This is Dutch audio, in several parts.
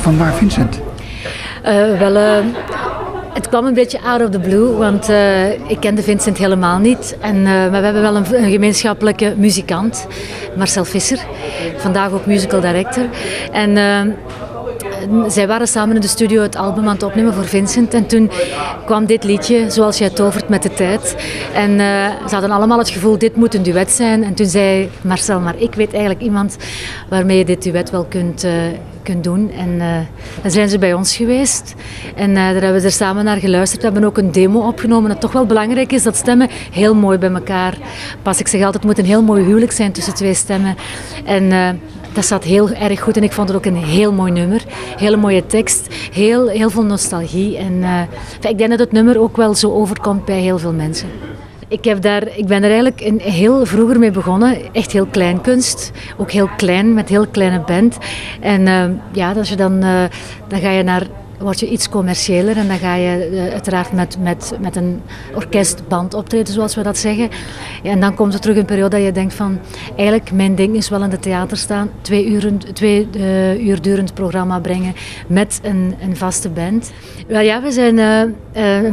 van waar Vincent? Uh, wel, uh, het kwam een beetje out of the blue, want uh, ik kende Vincent helemaal niet. En, maar we hebben wel een, een, gemeenschappelijke muzikant, Marcel Visser. Vandaag ook musical director. En zij waren samen in de studio het album aan het opnemen voor Vincent. En toen kwam dit liedje, Zoals jij tovert met de tijd. En uh, ze hadden allemaal het gevoel, dit moet een duet zijn. En toen zei Marcel, maar ik weet eigenlijk iemand waarmee je dit duet wel kunt, uh, kunt doen. En dan zijn ze bij ons geweest. En daar hebben we er samen naar geluisterd. We hebben ook een demo opgenomen. Het toch wel belangrijk is dat stemmen heel mooi bij elkaar passen. Ik zeg altijd, het moet een heel mooi huwelijk zijn tussen twee stemmen. En dat zat heel erg goed en ik vond het ook een heel mooi nummer. Hele mooie tekst, heel, heel veel nostalgie. En uh, ik denk dat het nummer ook wel zo overkomt bij heel veel mensen. Ik, heb daar, ik ben er eigenlijk een, heel vroeger mee begonnen. Echt heel klein kunst. Ook heel klein, met heel kleine band. En uh, ja, als je dan, uh, dan ga je naar word je iets commerciëler en dan ga je uh, uiteraard met, met, met een orkestband optreden, zoals we dat zeggen. En dan komt er terug een periode dat je denkt van, eigenlijk mijn ding is wel in de theater staan, twee, uren, twee uh, uur durend programma brengen met een, een vaste band. Wel ja, we zijn uh,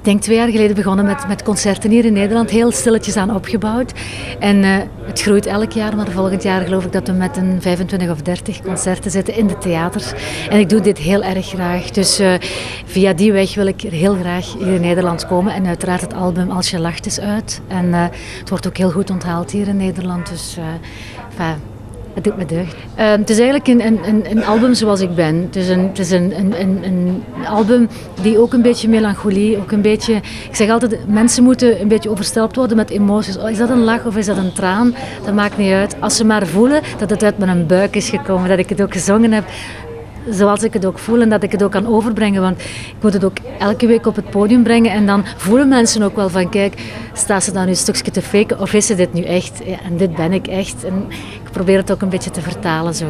ik denk twee jaar geleden begonnen met, met concerten hier in Nederland. Heel stilletjes aan opgebouwd. En uh, het groeit elk jaar, maar volgend jaar geloof ik dat we met een 25 of 30 concerten zitten in de theaters. En ik doe dit heel erg graag. Dus uh, via die weg wil ik heel graag hier in Nederland komen. En uiteraard het album Als je lacht is uit. En uh, het wordt ook heel goed onthaald hier in Nederland. Dus enfin, het doet me deugd. Uh, het is eigenlijk een, een, een, album zoals ik ben. Het is, een, het is een, een, een, album die ook een beetje melancholie, ook een beetje... Ik zeg altijd, mensen moeten een beetje overstelpt worden met emoties. Oh, is dat een lach of is dat een traan? Dat maakt niet uit. Als ze maar voelen dat het uit mijn buik is gekomen, dat ik het ook gezongen heb, zoals ik het ook voel en dat ik het ook kan overbrengen. Want ik moet het ook elke week op het podium brengen en dan voelen mensen ook wel van kijk, staat ze dan nu een stukje te faken of is ze dit nu echt? Ja, en dit ben ik echt. En ik probeer het ook een beetje te vertalen zo.